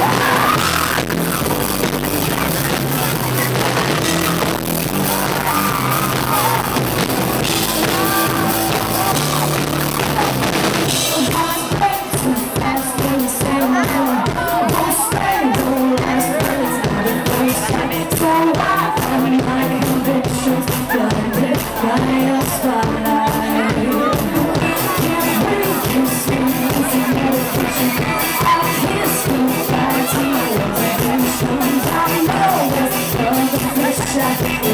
I traffic.